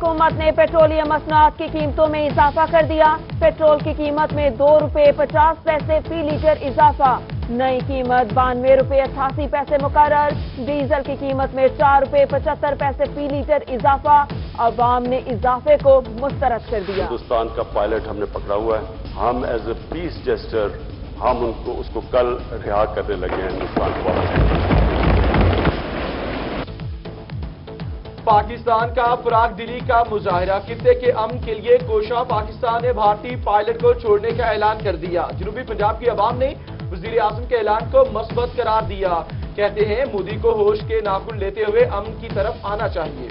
حکومت نے پیٹرولیم مصنوعات کی قیمتوں میں اضافہ کر دیا۔ پیٹرول کی قیمت میں دو روپے پچاس پیسے فی لیٹر اضافہ۔ نئی قیمت بانوے روپے اٹھاسی پیسے مقرر۔ ڈیزل کی قیمت میں چار روپے پچہتر پیسے فی لیٹر اضافہ۔ عوام نے اضافے کو مسترد کر دیا۔ ہندوستان کا پائلٹ ہم نے پکڑا ہوا ہے۔ ہم ایز اے پیس جسٹر ہم ان کو، اس کو کل رہا کرنے لگے ہیں۔ ہندوستان کو پاکستان کا فراغ دلی کا مظاہرہ، خطے کے امن کے لیے کوشاں پاکستان نے بھارتی پائلٹ کو چھوڑنے کا اعلان کر دیا۔ جنوبی پنجاب کی عوام نے وزیر اعظم کے اعلان کو مثبت قرار دیا۔ کہتے ہیں، مودی کو ہوش کے ناخن لیتے ہوئے امن کی طرف آنا چاہیے۔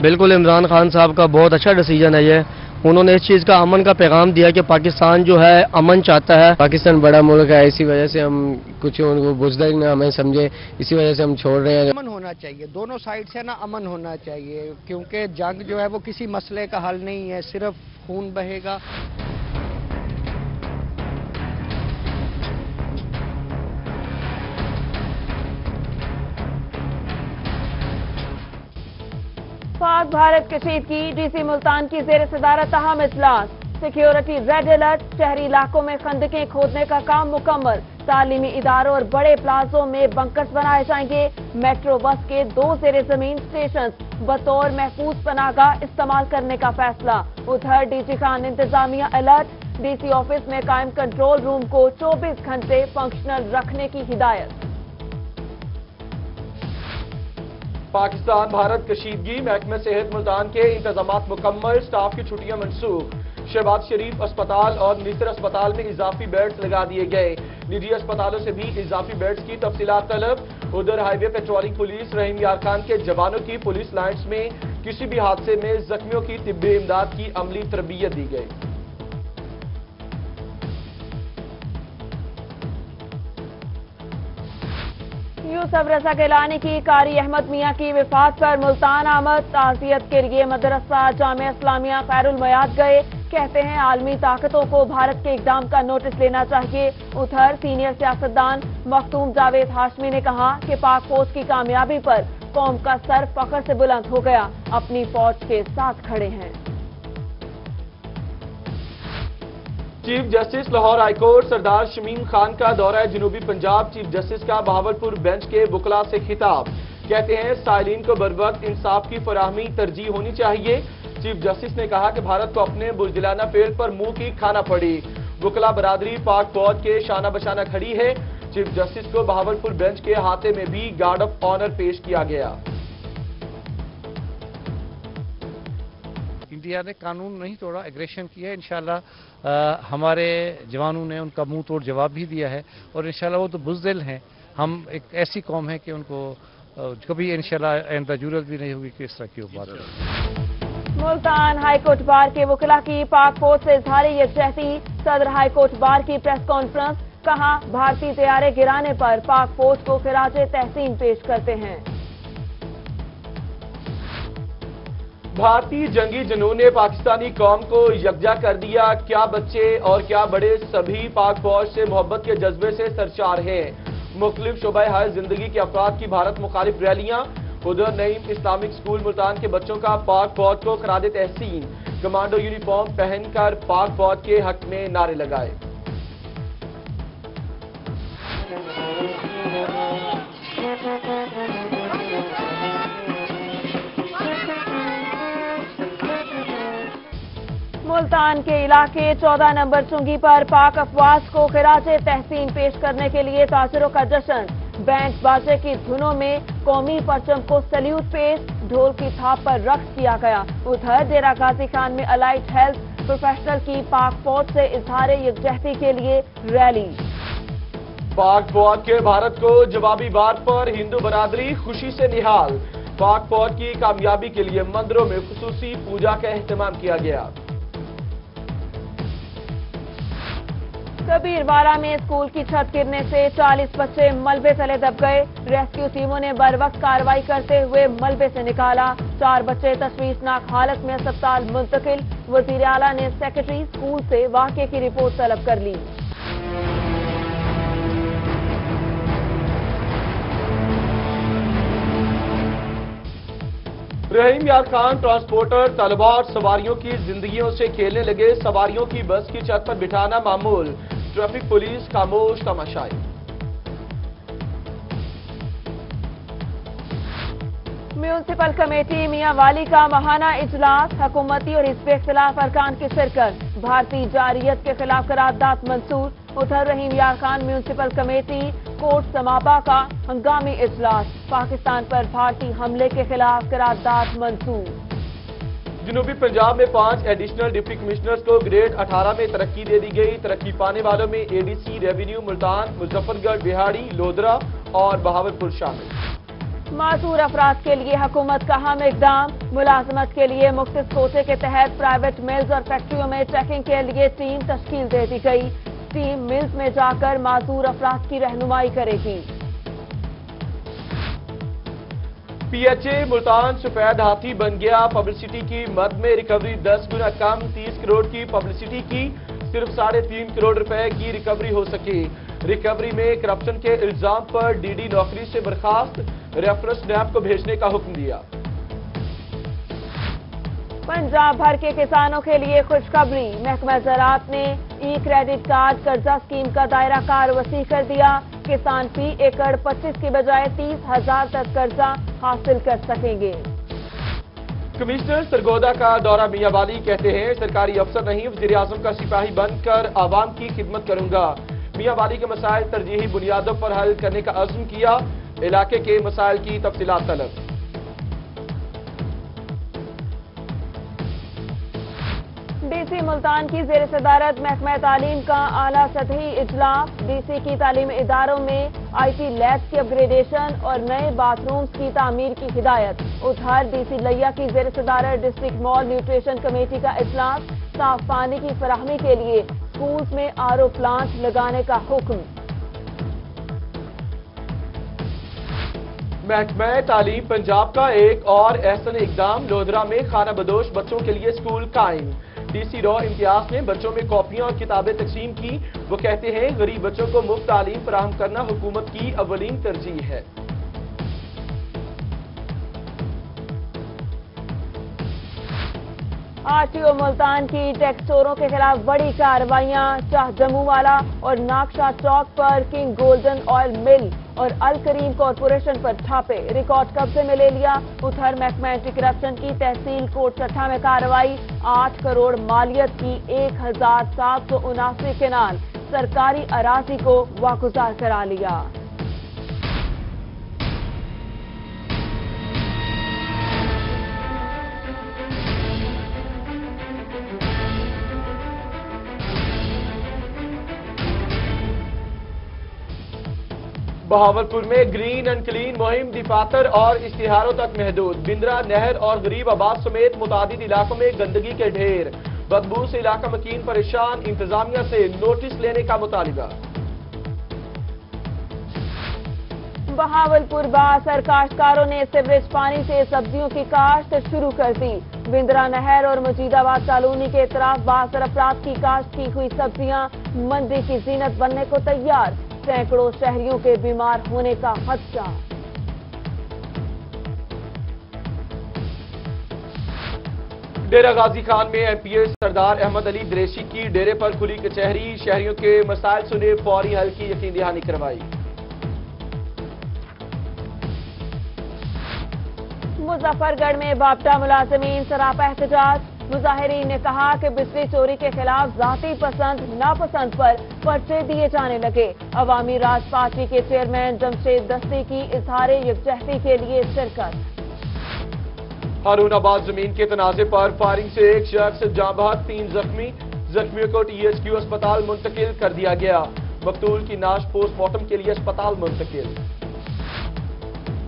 بالکل، عمران خان صاحب کا بہت اچھا ڈیسیجن ہے یہ۔ انہوں نے اس چیز کا امن کا پیغام دیا کہ پاکستان جو ہے امن چاہتا ہے۔ پاکستان بڑا ملک ہے، اسی وجہ سے ہم کچھ ان کو بزدل نہ ہمیں سمجھے اسی وجہ سے ہم چھوڑ رہے ہیں۔ امن ہونا چاہیے، دونوں سائڈ سے نا امن ہونا چاہیے، کیونکہ جنگ جو ہے وہ کسی مسئلے کا حل نہیں ہے، صرف خون بہے گا۔ پاک بھارت کشیدگی ڈی سی ملتان کی زیر صدارت اہم اجلاس۔ سیکیورٹی ریڈ الرٹ شہری علاقوں میں خندقیں کھودنے کا کام مکمل۔ تعلیمی اداروں اور بڑے پلازوں میں بنکرز بنائے جائیں گے۔ میٹرو بس کے دو زیر زمین اسٹیشن بطور محفوظ پناہ گاہ استعمال کرنے کا فیصلہ۔ ادھر ڈی جی خان انتظامیہ الرٹ ڈی سی آفس میں قائم کنٹرول روم کو چوبیس گھنٹے فنکشنل رکھنے کی ہدایت۔ پاکستان بھارت کشیدگی محکمہ صحت ملتان کے انتظامات مکمل، سٹاف کی چھٹیاں منسوخ۔ شہباز شریف اسپتال اور نیسر اسپتال میں اضافی بیڈز لگا دیے گئے۔ نجی اسپتالوں سے بھی اضافی بیڈز کی تفصیلات طلب۔ ادھر highway patrolling police Rahim Yar Khan کے جوانوں کی پولیس لائنز میں کسی بھی حادثے میں زخمیوں کی طبی امداد کی عملی تربیت دی گئی۔ یوسف رضا گیلانی کی کاری احمد میاں کی وفات پر ملتان آمد، تعزیت کے لیے مدرسہ جامعہ اسلامیہ خیر المیاد گئے۔ کہتے ہیں عالمی طاقتوں کو بھارت کے اقدام کا نوٹس لینا چاہیے۔ ادھر سینئر سیاستدان مختوم جاوید ہاشمی نے کہا کہ پاک فوج کی کامیابی پر قوم کا سر فخر سے بلند ہو گیا۔ اپنی فوج کے ساتھ کھڑے ہیں۔ Chief justice Lahore high court Sardar Shamim Khan کا دورہ جنوبی پنجاب چیف جسٹس کا بہاولپور بینچ کے وکلا سے خطاب۔ کہتے ہیں، سائلین کو بر وقت انصاف کی فراہمی ترجیح ہونی چاہیے۔ چیف جسٹس نے کہا کہ بھارت کو اپنے بزدلانہ فیل پر منہ کی کھانا پڑی۔ وکلا برادری پاک فوج کے شانہ بشانہ کھڑی ہے۔ چیف جسٹس کو بہاولپور بینچ کے ہاتھے میں بھی گارڈ آف آنر پیش کیا گیا۔ انڈیا نے قانون نہیں توڑا اگریشن کیا ہے۔ انشاءاللہ ہمارے جوانوں نے ان کا منہ توڑ جواب بھی دیا ہے۔ اور انشاءاللہ وہ تو بزدل ہیں۔ ہم ایک ایسی قوم ہے کہ ان کو کبھی انشاءاللہ آئندہ ضرورت بھی نہیں ہوگی کہ اس طرح کی بات ملتان ہائی کورٹ بار کے وکلا کی پاک فوج سے اظہار یکجہتی صدر ہائی کورٹ بار کی پریس کانفرنس کہا بھارتی طیارے گرانے پر پاک فوج کو خراج تحسین پیش کرتے ہیں۔ بھارتی جنگی جنون نے پاکستانی قوم کو یکجا کر دیا۔ کیا بچے اور کیا بڑے سبھی پاک فوج سے محبت کے جذبے سے سرچار ہیں؟ مختلف شعبہ ہر زندگی کے افراد کی بھارت مخالف ریلیاں ادھر نعیم اسلامک سکول ملتان کے بچوں کا پاک فوج کو خراج تحسین، کمانڈو یونیفارم پہن کر پاک فوج کے حق میں نعرے لگائے۔ ملتان کے علاقے چودہ نمبر چنگی پر پاک افواج کو خراج تحسین پیش کرنے کے لیے تاجروں کا جشن۔ بینڈ باجے کی دھنوں میں قومی پرچم کو سلیوٹ پیش ڈھول کی تھاپ پر رقص کیا گیا۔ ادھر ڈیرہ غازی خان میں الائٹ ہیلتھ پروفیشنل کی پاک فوج سے اظہار یکجہتی کے لیے ریلی۔ پاک فوج کے بھارت کو جوابی بار پر ہندو برادری خوشی سے نحال پاک فوج کی کامیابی کے لیے مندروں میں خصوصی پوجا کا اہتمام کیا گیا۔ کبیر میں اسکول کی چھت گرنے سے چالیس بچے ملبے تلے دب گئے۔ ریسکیو ٹیموں نے بر وقت کاروائی کرتے ہوئے ملبے سے نکالا۔ چار بچے تشویشناک حالت میں اسپتال منتقل۔ وزیر اعلیٰ نے سیکرٹری اسکول سے واقعے کی رپورٹ طلب کر لی۔ رحیم یار خان، ٹرانسپورٹر طلبہ اور سواریوں کی زندگیوں سے کھیلنے لگے، سواریوں کی بس کی چھت پر بٹھانا معمول۔ ٹریفک پولیس خاموش، تماشائی۔ میونسپل کمیٹی میاں والی کا مہانہ اجلاس، حکومتی اور حزب اختلاف ارکان کے سرکر بھارتی جاریت کے خلاف قرارداد Mansoor. Athar Rahim Yar Khan, municipal committee court سماپا کا ہنگامی اجلاس پاکستان پر بھارتی حملے کے خلاف قرارداد منصور جنوبی پنجاب میں پانچ ایڈیشنل ڈپٹی کمشنرز کو گریڈ اٹھارہ میں ترقی دے دی گئی۔ ترقی پانے والوں میں A D C revenue Multan Muzaffargarh بہاڑی Lodra اور بہاور پور شامل۔ معذور افراد کے لیے حکومت کا ہم اقدام۔ ملازمت کے لیے مختص کوٹے کے تحت پرائیویٹ میلز اور فیکٹریوں میں چیکنگ کے لیے ٹیم تشکیل دے دی گئی۔ ٹیم ملز میں جا کر معذور افراد کی رہنمائی کرے گی۔ پی ایچ اے ملتان سفید ہاتھی بن گیا۔ پبلسٹی کی مد میں ریکوری دس گنا کم، تیس کروڑ کی پبلسٹی کی صرف ساڑھے تین کروڑ روپے کی ریکوری ہو سکی۔ ریکوری میں کرپشن کے الزام پر ڈی ڈی نوکری سے برخاست، ریفرنس نیب کو بھیجنے کا حکم دیا۔ پنجاب بھر کے کسانوں کے لیے خوشخبری۔ محکمہ زراعت نے ای کریڈٹ کارڈ قرضہ سکیم کا دائرہ کار وسیع کر دیا۔ کسان فی ایکڑ پچیس کی بجائے تیس ہزار تک قرضہ حاصل کر سکیں گے۔ کمیشنر سرگودا کا دورہ میاں والی کہتے ہیں، سرکاری افسر نہیں وزیر اعظم کا سپاہی بن کر عوام کی خدمت کروں گا۔ میاں والی کے مسائل ترجیحی بنیادوں پر حل کرنے کا عزم کیا، علاقے کے مسائل کی تفصیلات طلب۔ سی ملتان کی زیر صدارت محکمہ تعلیم کا آلہ سطحی اجلاس ڈی سی کی تعلیمی اداروں میں آئی ٹی لیٹس کی اپ گریڈیشن اور نئے باتھ رومز کی تعمیر کی ہدایت۔ اتھار ڈی سی لیا کی زیر صدارت ڈسٹرکٹ مال نیوٹریشن کمیٹی کا اجلاس صاف پانی کی فراہمی کے لیے سکولز میں آر او پلانٹ لگانے کا حکم۔ محکمہ تعلیم پنجاب کا ایک اور احسن اقدام لودرہ میں خانہ بدوش بچوں کے لیے اسکول قائم۔ ڈی سی رو امتیاز نے بچوں میں کاپیاں اور کتابیں تقسیم کی۔ وہ کہتے ہیں، غریب بچوں کو مفت تعلیم فراہم کرنا حکومت کی اولین ترجیح ہے۔ آر ٹی او ملتان کی ٹیکس چوروں کے خلاف بڑی کاروائیاں، چاہ جموں والا اور ناکشا چوک پر کنگ گولڈن آئل مل۔ اور الکریم کورپوریشن پر چھاپے ریکارڈ قبضے میں لے لیا۔ اتھر محکمہ اینٹی کرپشن کی تحصیل کوٹ سٹھا میں کاروائی آٹھ کروڑ مالیت کی ایک ہزار سات سو اناسی کنال۔ سرکاری اراضی کو واگزار کرا لیا۔ بہاولپور میں گرین اینڈ کلین مہم، دفاتر اور اشتہاروں تک محدود۔ بندرہ نہر اور غریب آباد سمیت متعدد علاقوں میں گندگی کے ڈھیر۔ بدبو سے علاقہ مکین پریشان، انتظامیہ سے نوٹس لینے کا مطالبہ۔ بہاولپور باثر کاشتکاروں نے سیوریج پانی سے سبزیوں کی کاشت شروع کر دی۔ بندرا نہر اور مجید آباد کالونی کے اطراف باثر افراد کی کاشت کی ہوئی سبزیاں مندی کی زینت بننے کو تیار۔ سینکڑوں شہریوں کے بیمار ہونے کا خدشہ۔ ڈیرہ غازی خان میں ایم پی اے سردار احمد علی دریشی کی ڈیرے پر کھلی کچہری شہریوں کے مسائل سنے فوری حل کی یقین دہانی کروائی۔ مظفر گڑھ میں باپٹا ملازمین سراپا احتجاج۔ مظاہرین نے کہا کہ بجلی چوری کے خلاف ذاتی پسند، ناپسند پر پرچے دیے جانے لگے۔ عوامی راج پارٹی کے چیئرمین جمشید دستی کی اظہار یکجہتی کے لیے شرکت۔ ہارون آباد زمین کے تنازع پر فائرنگ سے ایک شخص جاں بحق تین زخمی، زخمیوں کو ٹی ایس کیو اسپتال منتقل کر دیا گیا۔ مقتول کی ناش پوسٹ مارٹم کے لیے اسپتال منتقل۔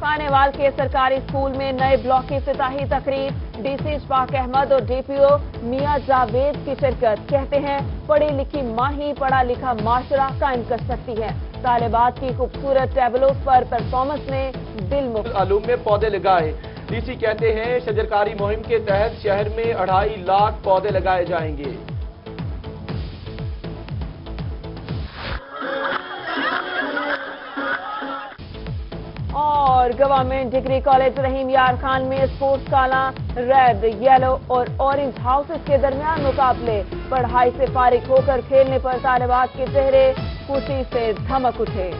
عرفان وال کے سرکاری اسکول میں نئے بلاک کی فتاحی تقریب، ڈی سی اشفاق احمد اور ڈی پی او میاں جاوید کی شرکت۔ کہتے ہیں، پڑھی لکھی ماہی، پڑھا لکھا معاشرہ قائم کر سکتی ہے۔ طالبات کی خوبصورت ٹیبلوز پر پرفارمنس نے دل علوم میں پودے لگائے۔ ڈی سی کہتے ہیں، شجرکاری مہم کے تحت شہر میں اڑھائی لاکھ پودے لگائے جائیں گے۔ اور گورنمنٹ ڈگری کالج رحیم یار خان میں اسپورٹس کالا ریڈ، یلو اور اورنج ہاؤسز کے درمیان مقابلے۔ پڑھائی سے فارغ ہو کر کھیلنے پر طالبات کے چہرے، خوشی سے دھمک اٹھے۔